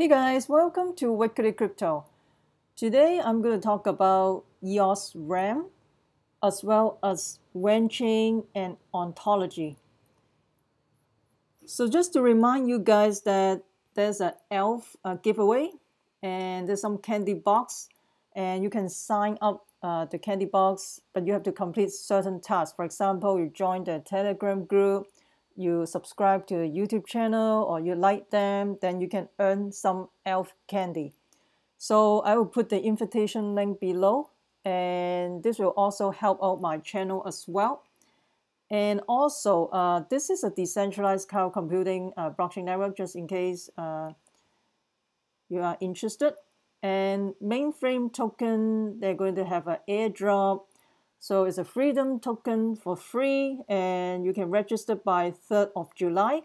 Hey guys, welcome to Wickedly Crypto. Today I'm going to talk about EOS RAM as well as Wanchain and Ontology. So just to remind you guys that there's an Aelf uh, giveaway and there's some candy box and you can sign up uh, the candy box but you have to complete certain tasks. For example, you join the Telegram group you subscribe to a YouTube channel or you like them, then you can earn some Aelf candy. So I will put the invitation link below and this will also help out my channel as well. And also, uh, this is a decentralized cloud computing uh, blockchain network just in case uh, you are interested. And mainframe token, they're going to have an airdrop so it's a freedom token for free and you can register by 3rd of July.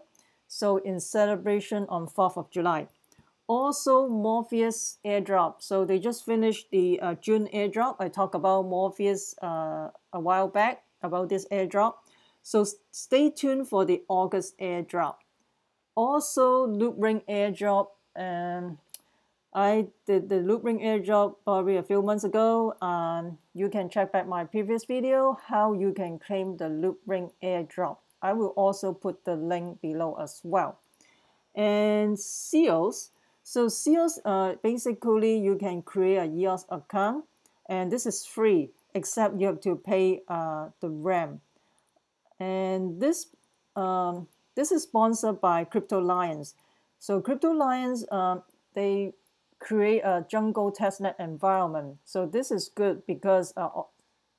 So in celebration on 4th of July. Also Morpheus airdrop. So they just finished the uh, June airdrop. I talked about Morpheus uh, a while back about this airdrop. So stay tuned for the August airdrop. Also Loopring airdrop and I did the Loopring airdrop probably a few months ago. Um, you can check back my previous video how you can claim the Loopring airdrop. I will also put the link below as well. And Zeos. So Zeos, uh, basically you can create a EOS account and this is free except you have to pay uh, the RAM. And this um, this is sponsored by Crypto Lions. So Crypto Lions, um, they create a jungle testnet environment. So this is good because uh,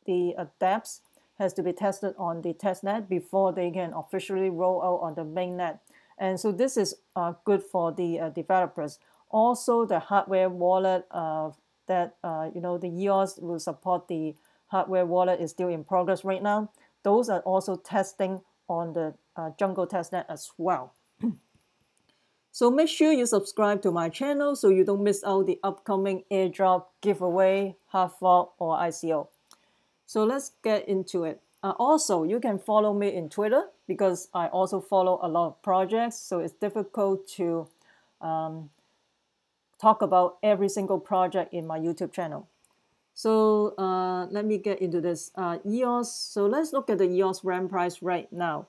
the dApps has to be tested on the testnet before they can officially roll out on the mainnet. And so this is uh, good for the uh, developers. Also, the hardware wallet uh, that uh, you know the EOS will support the hardware wallet is still in progress right now. Those are also testing on the uh, Jungle testnet as well. So make sure you subscribe to my channel so you don't miss out the upcoming airdrop giveaway, hard fork, or ICO. So let's get into it. Uh, also, you can follow me in Twitter because I also follow a lot of projects. So it's difficult to um, talk about every single project in my YouTube channel. So uh, let me get into this. Uh, EOS, so let's look at the EOS RAM price right now.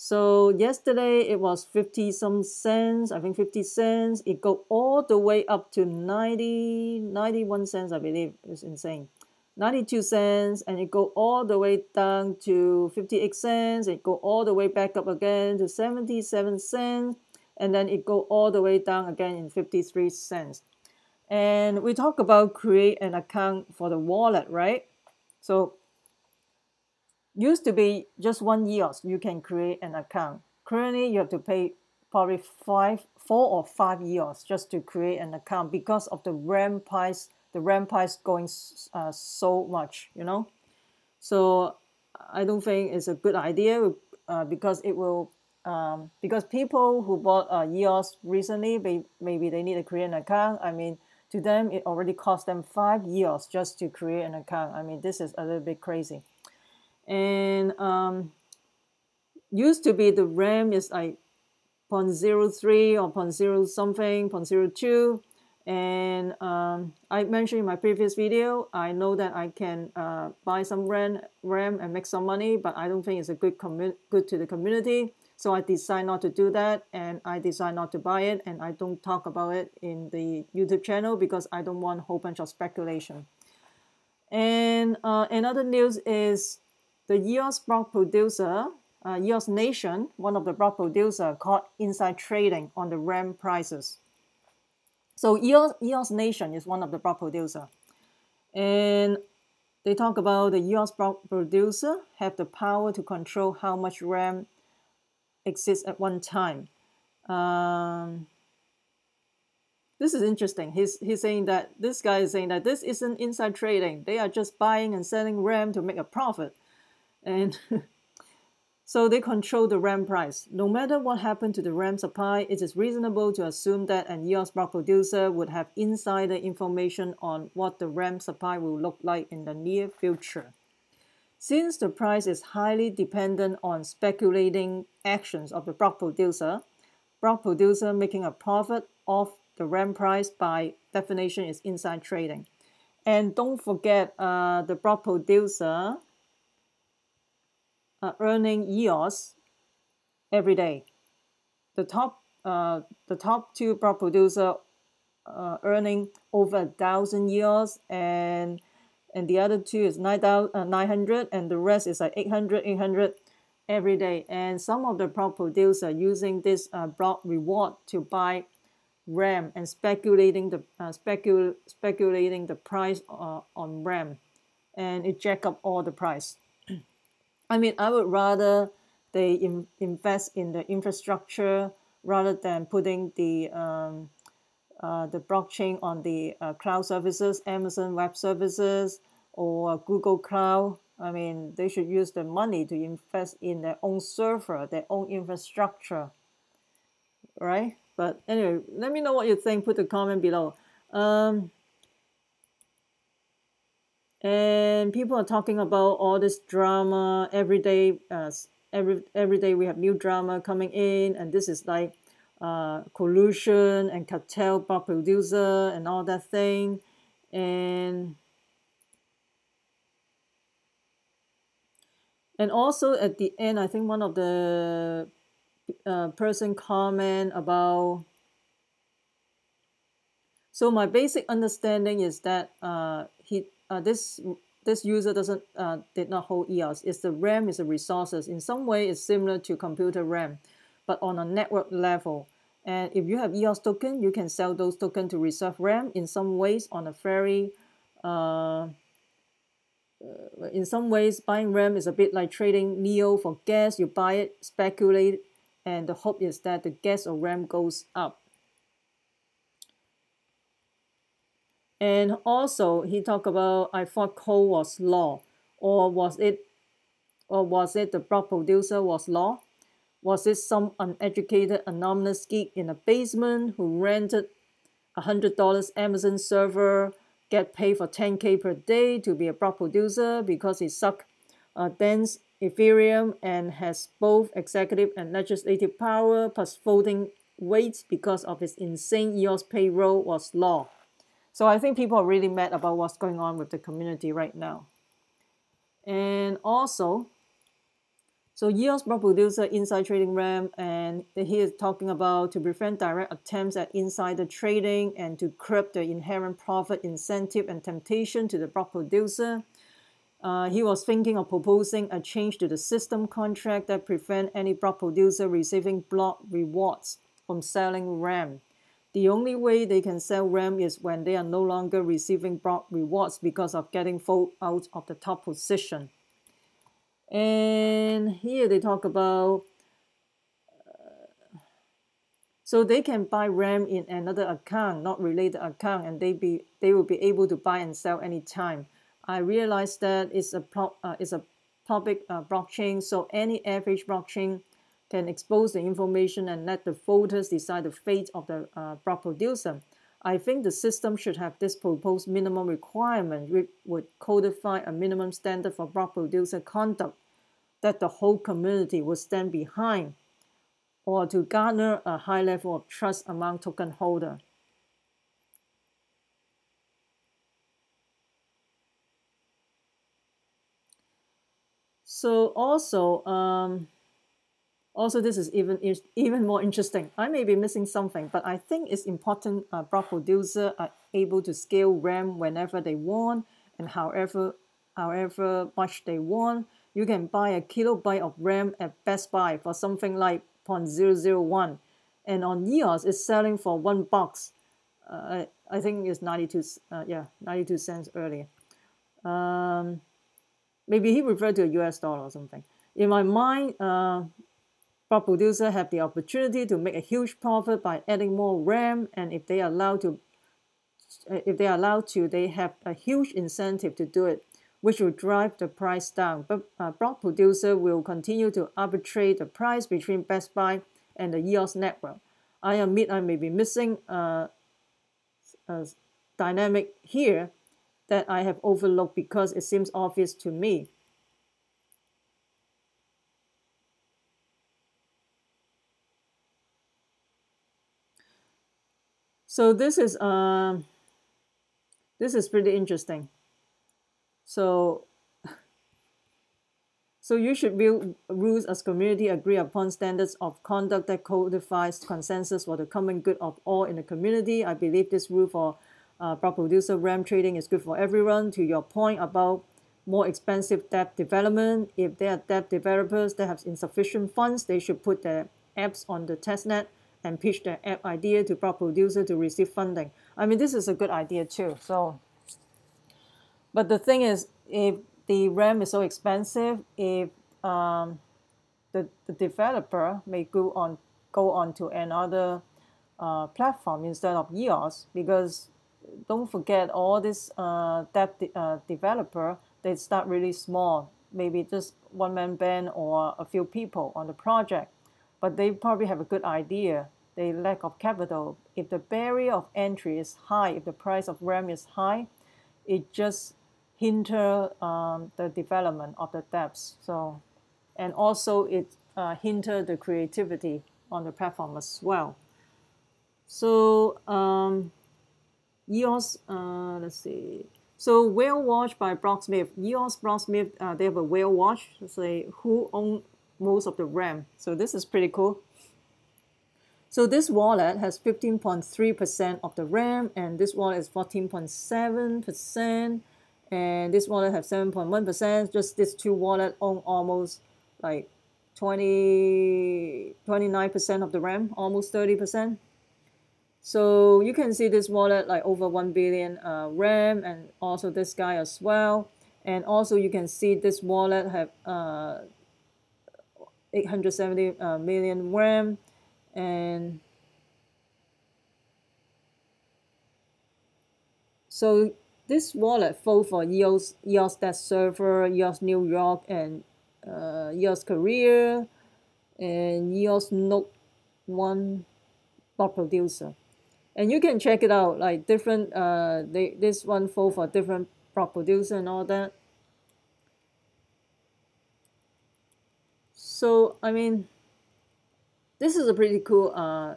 So yesterday it was 50 some cents, I think 50 cents. It go all the way up to 90, 91 cents, I believe. It's insane. 92 cents and it go all the way down to 58 cents. It go all the way back up again to 77 cents. And then it go all the way down again in 53 cents. And we talk about create an account for the wallet, right? So used to be just one year you can create an account. Currently, you have to pay probably five, four or five years just to create an account because of the RAM price. The RAM price going uh, so much, you know. So I don't think it's a good idea uh, because it will um, because people who bought uh, EOS recently, may, maybe they need to create an account. I mean, to them, it already cost them five years just to create an account. I mean, this is a little bit crazy and um, used to be the RAM is like 0.03 or 0.0 something, 0.02. And um, I mentioned in my previous video, I know that I can uh, buy some RAM, RAM and make some money, but I don't think it's a good good to the community. So I decide not to do that, and I decide not to buy it, and I don't talk about it in the YouTube channel because I don't want a whole bunch of speculation. And uh, another news is the EOS block producer, uh, EOS Nation, one of the block producer, caught inside trading on the RAM prices. So EOS, EOS Nation is one of the block producer. And they talk about the EOS block producer have the power to control how much RAM exists at one time. Um, this is interesting. He's, he's saying that this guy is saying that this isn't inside trading. They are just buying and selling RAM to make a profit and so they control the RAM price. No matter what happened to the RAM supply, it is reasonable to assume that an EOS block producer would have insider information on what the RAM supply will look like in the near future. Since the price is highly dependent on speculating actions of the block producer, block producer making a profit off the RAM price by definition is inside trading. And don't forget uh, the block producer uh, earning EOS every day. The top uh, the top two block producer uh, earning over a thousand EOS and and the other two is 900 uh, 900 and the rest is like 800 800 every day. And some of the block producer using this uh, block reward to buy RAM and speculating the uh, specul speculating the price uh, on RAM. And it jack up all the price I mean I would rather they in, invest in the infrastructure rather than putting the um, uh, the blockchain on the uh, cloud services, Amazon Web Services, or Google Cloud. I mean, they should use the money to invest in their own server, their own infrastructure, right? But anyway, let me know what you think. Put a comment below. Um, and people are talking about all this drama every day. Uh, every every day we have new drama coming in, and this is like uh, collusion and cartel block producer and all that thing and and also at the end i think one of the uh, person comment about so my basic understanding is that uh, he uh, this this user doesn't uh, did not hold EOS. It's the RAM is the resources. In some way, it's similar to computer RAM but on a network level. And if you have EOS token, you can sell those token to reserve RAM in some ways on a very, uh, uh, in some ways, buying RAM is a bit like trading NEO for gas. You buy it, speculate, and the hope is that the gas or RAM goes up. And also, he talked about I thought coal was law, or was it, or was it the block producer was law? Was it some uneducated anonymous geek in a basement who rented a $100 Amazon server, get paid for 10k per day to be a block producer because he sucked uh, dense Ethereum and has both executive and legislative power plus voting weight because of his insane EOS payroll was law. So I think people are really mad about what's going on with the community right now. And also, so EOS block producer inside trading RAM, and he is talking about to prevent direct attempts at insider trading and to curb the inherent profit incentive and temptation to the block producer. Uh, he was thinking of proposing a change to the system contract that prevent any block producer receiving block rewards from selling RAM. The only way they can sell RAM is when they are no longer receiving block rewards because of getting voted out of the top position. And here they talk about uh, so they can buy RAM in another account, not related account, and they be they will be able to buy and sell anytime. I realize that it's a uh, it's a public uh, blockchain, so any average blockchain can expose the information and let the voters decide the fate of the uh, block producer. I think the system should have this proposed minimum requirement which would codify a minimum standard for block producer conduct that the whole community would stand behind or to garner a high level of trust among token holder. So also, um, also, this is even is even more interesting. I may be missing something, but I think it's important uh, block producer are able to scale RAM whenever they want and however however much they want. You can buy a kilobyte of RAM at Best Buy for something like 0.001, and on EOS it's selling for one bucks. Uh, I think it's 92 uh, yeah 92 cents earlier. Um, maybe he referred to a US dollar or something. In my mind, uh, but producers have the opportunity to make a huge profit by adding more RAM, and if they are allowed to, if they are allowed to, they have a huge incentive to do it, which will drive the price down. But uh, block producer will continue to arbitrate the price between Best Buy and the EOS network. I admit I may be missing uh, a dynamic here that I have overlooked because it seems obvious to me. So this is um, this is pretty interesting. So so you should build rules as community agree upon standards of conduct that codifies consensus for the common good of all in the community. I believe this rule for uh, producer RAM trading is good for everyone. To your point about more expensive debt development, if there are debt developers that have insufficient funds, they should put their apps on the testnet and pitch their app idea to block producer to receive funding. I mean, this is a good idea too. So, but the thing is, if the RAM is so expensive, if um, the, the developer may go on go on to another uh, platform instead of EOS because don't forget all this uh, dev de uh, developer they start really small maybe just one man band or a few people on the project but they probably have a good idea they lack of capital if the barrier of entry is high if the price of RAM is high it just hinder um, the development of the dApps. So, and also it uh, hinder the creativity on the platform as well. So um, EOS, uh, let's see. So Whale Watch by Blocksmith. EOS Blocksmith, uh, they have a Whale Watch. Say who own most of the RAM. So this is pretty cool. So this wallet has 15.3% of the RAM and this wallet is 14.7% and this wallet has 7.1%. Just these two wallet own almost like 20, 29% of the RAM, almost 30%. So you can see this wallet like over 1 billion uh, RAM and also this guy as well. And also you can see this wallet have uh, 870 uh, million RAM and so this wallet fall for EOS, EOS Desk Server, EOS New York, and uh, EOS Career, and EOS Note 1 block producer. And you can check it out, like different, uh, they, this one fall for different block producer and all that. So, I mean, this is a pretty cool uh,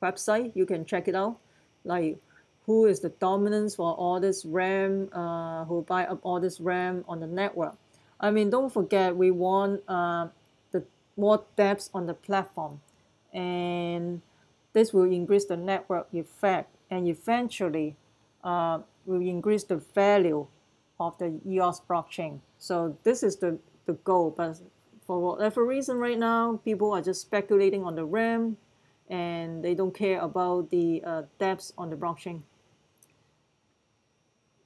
website. You can check it out. Like who is the dominance for all this RAM, uh, who buy up all this RAM on the network. I mean, don't forget we want uh, the more depth on the platform, and this will increase the network effect, and eventually uh, will increase the value of the EOS blockchain. So this is the, the goal, but for whatever reason right now, people are just speculating on the RAM, and they don't care about the uh, depths on the blockchain.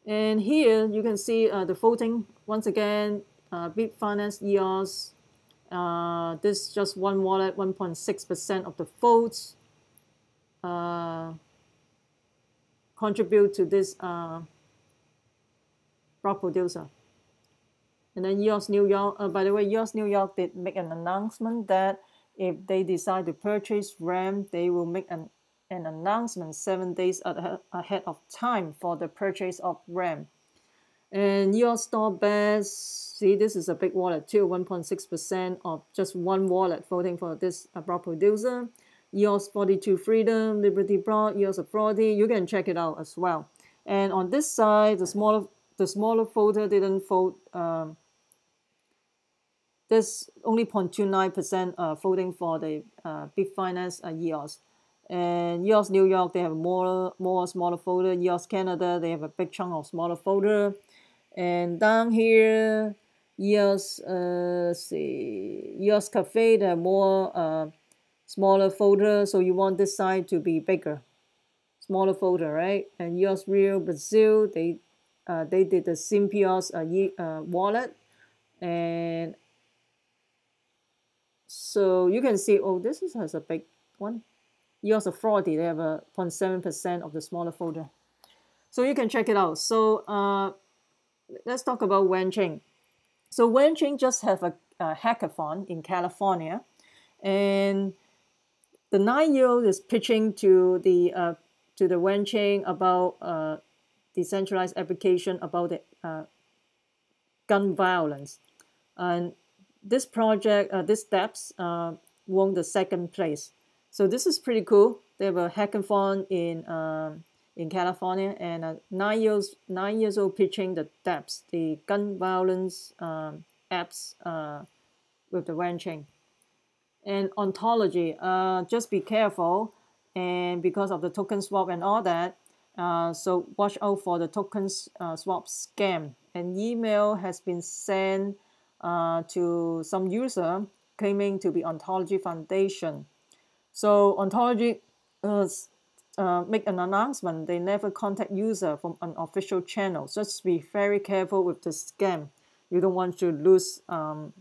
And here you can see uh, the voting once again, uh, Bitfinance EOS. Uh, this just one wallet, 1.6% of the votes uh, contribute to this uh, block producer. And then EOS New York, uh, by the way, EOS New York did make an announcement that if they decide to purchase RAM, they will make an an announcement seven days ahead of time for the purchase of RAM. And your store best, see this is a big wallet too, 1.6% of just one wallet voting for this block producer. EOS 42 Freedom, Liberty Block, EOS Authority, you can check it out as well. And on this side, the smaller the smaller folder didn't fold. Um, there's only 0.29% uh, voting for the uh, Bitfinance uh, EOS. And EOS New York, they have more, more smaller folder. EOS Canada, they have a big chunk of smaller folder. And down here, EOS, uh, see, EOS Cafe, they have more uh, smaller folder. So you want this side to be bigger, smaller folder, right? And EOS Rio Brazil, they uh, they did the Symbios uh, uh, wallet. And so you can see, oh, this is, has a big one. EOS Authority, they have a 0.7% of the smaller folder. So you can check it out. So uh, let's talk about Wanchain. So Wanchain just have a, a hackathon in California, and the nine-year-old is pitching to the uh, to the Wanchain about uh, decentralized application about the uh, gun violence, and this project, uh, this dApps uh, won the second place. So this is pretty cool. they have a hackathon in um, in California, and uh, nine years nine years old pitching the DApps, the gun violence um, apps uh, with the ranching. And ontology, uh, just be careful, and because of the token swap and all that, uh, so watch out for the tokens uh, swap scam. An email has been sent uh, to some user claiming to be Ontology Foundation. So Ontology uh, uh, make an announcement. They never contact user from an official channel. Just be very careful with the scam. You don't want to lose um,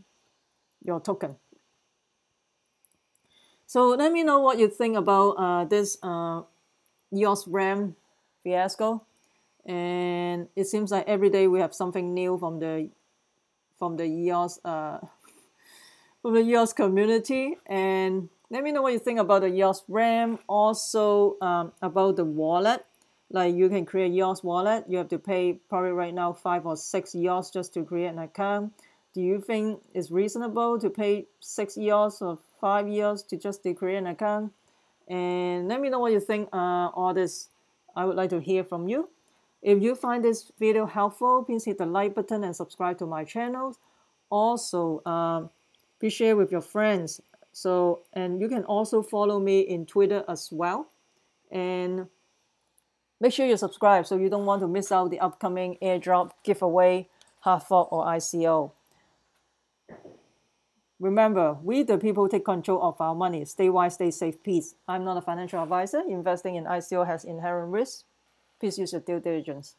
your token. So let me know what you think about this EOS RAM fiasco. And it seems like every day we have something new from the from the EOS uh, from the EOS community. And let me know what you think about the EOS RAM. Also um, about the wallet. Like you can create EOS wallet. You have to pay probably right now five or six EOS just to create an account. Do you think it's reasonable to pay six EOS or five EOS to just to create an account? And let me know what you think uh, all this. I would like to hear from you. If you find this video helpful, please hit the like button and subscribe to my channel. Also, um, please share with your friends. So, and you can also follow me in Twitter as well. And make sure you subscribe so you don't want to miss out the upcoming airdrop giveaway, fork or ICO. Remember, we the people take control of our money. Stay wise, stay safe, peace. I'm not a financial advisor. Investing in ICO has inherent risks. Please use your due diligence.